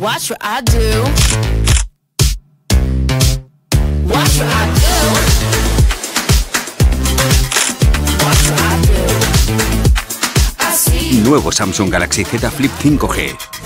Watch what I do. Watch what I do. Watch what I do. I see. Nuevo Samsung Galaxy Z Flip 5G.